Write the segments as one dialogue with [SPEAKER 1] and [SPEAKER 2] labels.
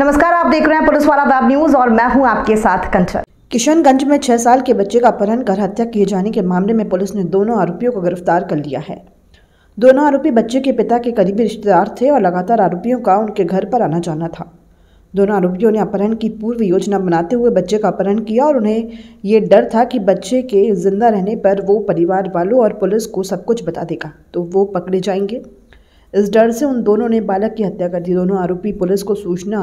[SPEAKER 1] नमस्कार, आप देख रहे हैं पुलिस वाला वेब न्यूज़ और मैं हूँ आपके साथ कंचन।
[SPEAKER 2] किशनगंज में छह साल के बच्चे का अपहरण कर हत्या किए जाने के मामले में पुलिस ने दोनों आरोपियों को गिरफ़्तार कर लिया है। दोनों आरोपी बच्चे के पिता के करीबी रिश्तेदार थे और लगातार आरोपियों का उनके घर पर आना जाना था। दोनों आरोपियों ने अपहरण की पूर्व योजना बनाते हुए बच्चे का अपहरण किया और उन्हें ये डर था कि बच्चे के ज़िंदा रहने पर वो परिवार वालों और पुलिस को सब कुछ बता देगा तो वो पकड़े जाएँगे। इस डर से उन दोनों ने बालक की हत्या कर दी। दोनों आरोपी पुलिस को सूचना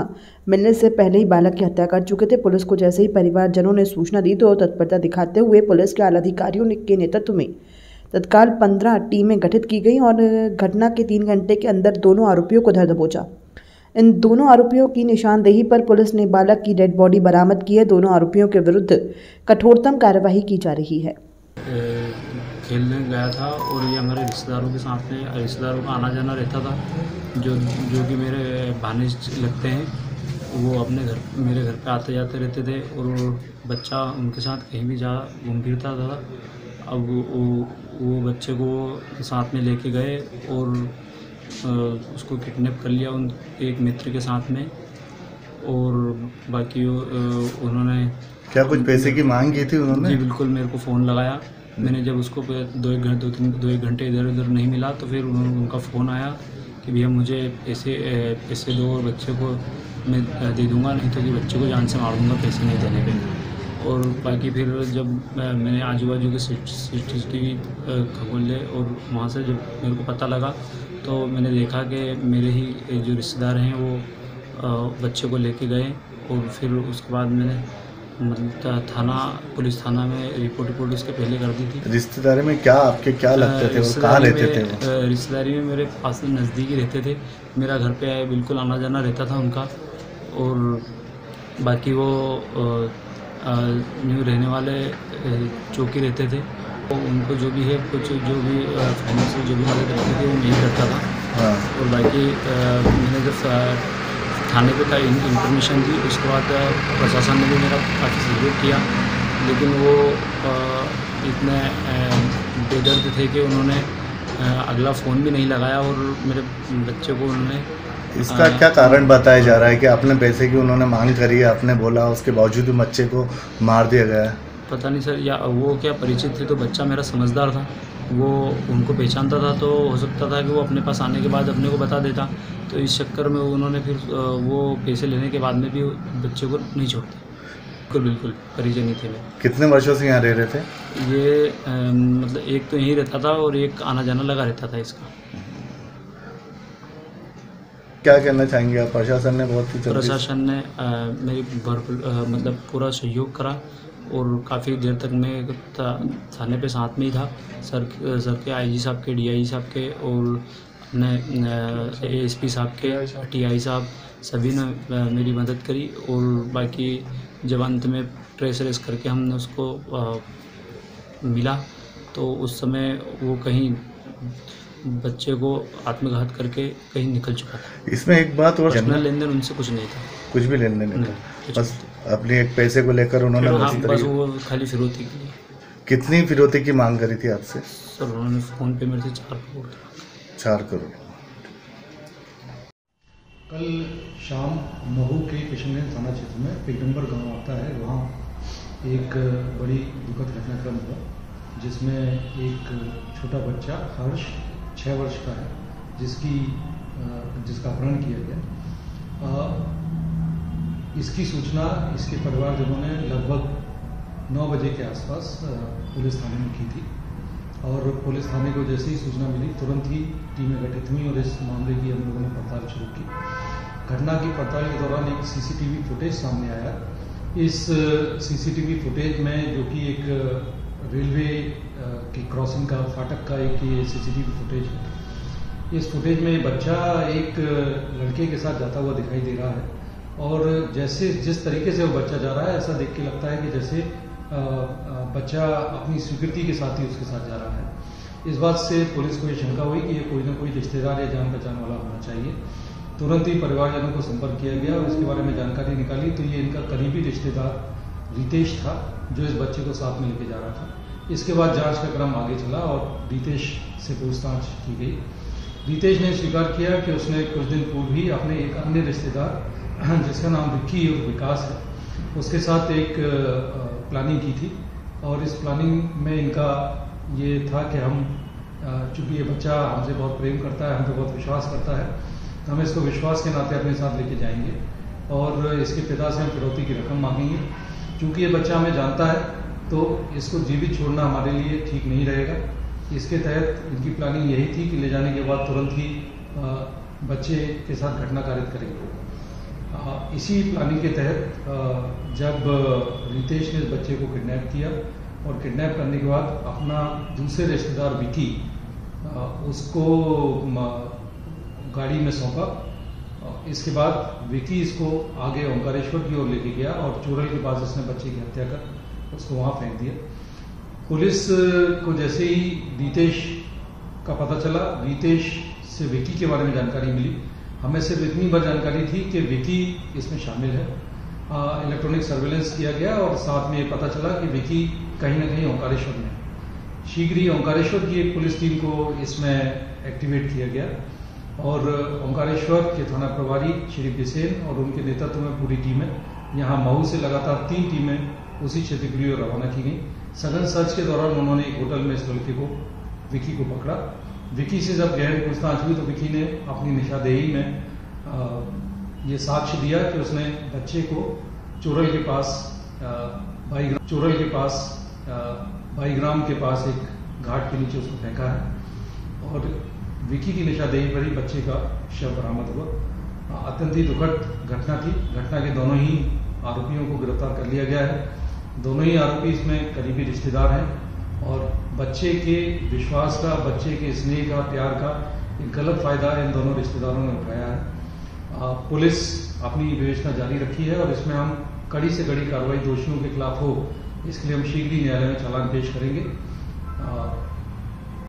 [SPEAKER 2] मिलने से पहले ही बालक की हत्या कर चुके थे। पुलिस को जैसे ही परिवारजनों ने सूचना दी तो तत्परता दिखाते हुए पुलिस के आला अधिकारियों के नेतृत्व में तत्काल पंद्रह टीमें गठित की गई और घटना के तीन घंटे के अंदर दोनों आरोपियों को धर दबोचा। इन दोनों आरोपियों की निशानदेही पर पुलिस ने बालक की डेड बॉडी बरामद की है। दोनों आरोपियों के विरुद्ध कठोरतम कार्यवाही की जा रही है।
[SPEAKER 3] खेलने गया था और ये हमारे रिश्तेदारों के साथ में, रिश्तेदारों का आना जाना रहता था, जो जो कि मेरे भाने लगते हैं, वो अपने घर, मेरे घर पे आते जाते रहते थे और बच्चा उनके साथ कहीं भी जा, घूम फिरता था अब वो वो बच्चे को साथ में लेके गए और उसको किडनैप कर लिया उन, एक मित्र के साथ में। और बाकी उन्होंने
[SPEAKER 4] क्या कुछ पैसे की मांग की थी उन्होंने?
[SPEAKER 3] जी बिल्कुल मेरे को फ़ोन लगाया। मैंने जब उसको दो एक घंटे दो तीन दो एक घंटे इधर उधर नहीं मिला तो फिर उन्होंने उनका फ़ोन आया कि भैया मुझे पैसे पैसे दो और बच्चे को मैं दे दूँगा नहीं तो कि बच्चे को जान से मार दूँगा पैसे नहीं देने पे। और बाकी फिर जब मैंने आजू बाजू के सी टी वी खोले और वहाँ से जब मेरे को पता लगा तो मैंने देखा कि मेरे ही जो रिश्तेदार हैं वो बच्चे को लेके गए और फिर उसके बाद मैंने मतलब थाना पुलिस थाना में रिपोर्ट रिपोर्ट उसके पहले कर दी थी।
[SPEAKER 4] रिश्तेदारी में क्या आपके क्या लगते थे वो कहाँ रहते थे?
[SPEAKER 3] रिश्तेदारी में मेरे पास नज़दीकी रहते थे। मेरा घर पे आए बिल्कुल आना जाना रहता था उनका। और बाकी वो न्यू रहने वाले चौकी रहते थे तो उनको जो भी है कुछ जो भी फाइनेंशियल जो भी मदद करते थे वो नहीं करता था। हाँ। और बाकी मैंने जब थाने पे था इंफॉर्मेशन दी उसके बाद प्रशासन ने भी मेरा काफ़ी सहयोग किया। लेकिन वो इतने बेदर्द थे कि उन्होंने अगला फ़ोन भी नहीं लगाया और मेरे बच्चे को उन्होंने
[SPEAKER 4] इसका क्या कारण बताया जा रहा है कि आपने पैसे की उन्होंने मांग करी है? आपने बोला उसके बावजूद भी बच्चे को मार दिया गया है।
[SPEAKER 3] पता नहीं सर या वो क्या परिचित थे तो बच्चा मेरा समझदार था। वो उनको पहचानता था तो हो सकता था कि वो अपने पास आने के बाद अपने को बता देता। तो इस चक्कर में उन्होंने फिर वो पैसे लेने के बाद में भी बच्चे को नहीं छोड़ते। बिल्कुल बिल्कुल परिचय नहीं थे मैं
[SPEAKER 4] कितने वर्षों से यहाँ रह रहे थे?
[SPEAKER 3] ये आ, मतलब एक तो यहीं रहता था और एक आना जाना लगा रहता था इसका।
[SPEAKER 4] क्या कहना चाहेंगे आप? प्रशासन ने बहुत
[SPEAKER 3] प्रशासन ने आ, मेरी भरपूर मतलब पूरा सहयोग करा। और काफ़ी देर तक मैं थाने पे साथ में ही था। सर सर के आईजी साहब के डीआई साहब के और अपने एएसपी साहब के टीआई साहब सभी ने मेरी मदद करी और बाकी जब अंत में ट्रेस रेस करके हमने उसको आ, मिला तो उस समय वो कहीं बच्चे को आत्मघात करके कहीं निकल चुका था।
[SPEAKER 4] इसमें एक बात और
[SPEAKER 3] लेन देन उनसे कुछ नहीं था।
[SPEAKER 4] कुछ भी लेन देन नहीं बस अपने एक पैसे को लेकर उन्होंने
[SPEAKER 3] हाँ, बस वो खाली फिरौती के। लिए
[SPEAKER 4] कितनी फिरौती की मांग करी थी आपसे?
[SPEAKER 3] सर उन्होंने फ़ोन पे मेरे से चार करोड़
[SPEAKER 4] चार करोड़।
[SPEAKER 5] कल शाम महू के किशनगंज थाना क्षेत्र में पिगम्बर गाँव आता है वहाँ एक बड़ी दुखद घटनाक्रम हुआ जिसमें एक छोटा बच्चा हर्ष छः वर्ष का है जिसकी जिसका अपहरण किया गया। इसकी सूचना इसके परिवारजनों ने लगभग नौ बजे के आसपास पुलिस थाने में की थी। और पुलिस थाने को जैसे ही सूचना मिली, तुरंत ही टीमें गठित हुई और इस मामले की हम लोगों ने पड़ताल शुरू की। घटना की पड़ताल के दौरान एक सीसीटीवी फुटेज सामने आया। इस सीसीटीवी फुटेज में जो कि एक रेलवे की क्रॉसिंग का, फाटक का एक ये सीसीटीवी फुटेज है। इस फुटेज में बच्चा एक लड़के के साथ जाता हुआ दिखाई दे रहा है। और जैसे जिस तरीके से वो बच्चा जा रहा है, ऐसा देख के लगता है कि जैसे बच्चा अपनी स्वीकृति के साथ ही उसके साथ जा रहा है। इस बात से पुलिस को ये शंका हुई कि ये कोई ना कोई रिश्तेदार या जान पहचान वाला होना चाहिए। तुरंत ही परिवारजनों को संपर्क किया गया और इसके बारे में जानकारी निकाली। तो ये इनका करीबी रिश्तेदार रितेश था, जो इस बच्चे को साथ में लेके जा रहा था। इसके बाद जाँच का क्रम आगे चला और रितेश से पूछताछ की गई। रितेश ने स्वीकार किया कि उसने कुछ दिन पूर्व ही अपने एक अन्य रिश्तेदार जिसका नाम विक्की और विकास है, उसके साथ एक प्लानिंग की थी। और इस प्लानिंग में इनका ये था कि हम चूँकि ये बच्चा हमसे बहुत प्रेम करता है हम पे बहुत विश्वास करता है तो हम इसको विश्वास के नाते अपने साथ लेके जाएँगे। और इसके पिता से हम फिरौती की रकम मांगेंगे। चूँकि ये बच्चा हमें जानता है तो इसको जीवित छोड़ना हमारे लिए ठीक नहीं रहेगा। इसके तहत इनकी प्लानिंग यही थी कि ले जाने के बाद तुरंत ही बच्चे के साथ घटना कारित करेंगे। इसी प्लानिंग के तहत जब रितेश ने इस बच्चे को किडनैप किया और किडनैप करने के बाद अपना दूसरे रिश्तेदार विकी उसको गाड़ी में सौंपा। इसके बाद विकी इसको आगे ओंकारेश्वर की ओर लेके गया और चोरल के पास इसने बच्चे की हत्या कर, उसको वहाँ फेंक दिया। पुलिस को जैसे ही रितेश का पता चला, रितेश से विकी के बारे में जानकारी मिली। हमें सिर्फ़ इतनी बार जानकारी थी कि विकी इसमें शामिल है। इलेक्ट्रॉनिक सर्वेलेंस किया गया और साथ में ये पता चला कि विकी कहीं ना कहीं ओंकारेश्वर में शीघ्र ही ओंकारेश्वर की एक पुलिस टीम को इसमें एक्टिवेट किया गया और ओंकारेश्वर के थाना प्रभारी श्री बिसेन और उनके नेतृत्व में पूरी टीमें यहाँ मऊ से लगातार तीन टीमें उसी क्षेत्र के लिए रवाना की गई। सघन सर्च के दौरान उन्होंने एक होटल में इस लड़के को, विकी को पकड़ा। विकी से जब गहरी पूछताछ हुई तो विकी ने अपनी निशादेही में ये साक्ष्य दिया कि उसने बच्चे को चोरल के पास बाईग्राम, चोरल के पास बाईग्राम के पास एक घाट के नीचे उसको फेंका है। और विकी की निशादेही पर ही बच्चे का शव बरामद हुआ। अत्यंत ही दुखद घटना थी। घटना के दोनों ही आरोपियों को गिरफ़्तार कर लिया गया है। दोनों ही आरोपी इसमें करीबी रिश्तेदार हैं। और बच्चे के विश्वास का, बच्चे के स्नेह का, प्यार का एक गलत फ़ायदा इन दोनों रिश्तेदारों ने उठाया है। पुलिस अपनी विवेचना जारी रखी है और इसमें हम कड़ी से कड़ी कार्रवाई दोषियों के खिलाफ हो, इसके लिए हम शीघ्र ही न्यायालय में चालान पेश करेंगे।